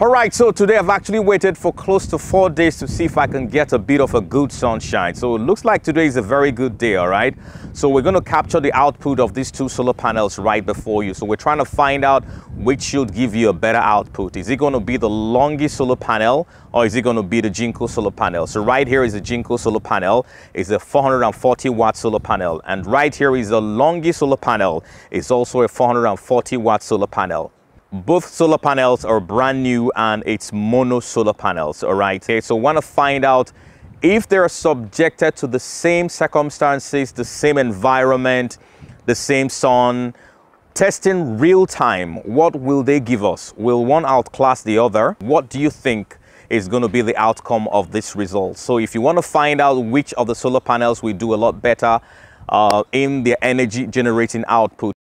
All right, so today I've actually waited for close to four days to see if I can get a bit of a good sunshine. So it looks like today is a very good day, all right? So we're going to capture the output of these two solar panels right before you. So we're trying to find out which should give you a better output. Is it going to be the Longi solar panel or is it going to be the Jinko solar panel? So right here is the Jinko solar panel. It's a 440 watt solar panel. And right here is the Longi solar panel. It's also a 440 watt solar panel both solar panels are brand new and it's mono solar panels all right? Okay, so want to find out if they're subjected to the same circumstances the same environment the same sun testing real time what will they give us? Will one outclass the other? What do you think is going to be the outcome of this result? So if you want to find out which of the solar panels will do a lot better uh, in the energy generating output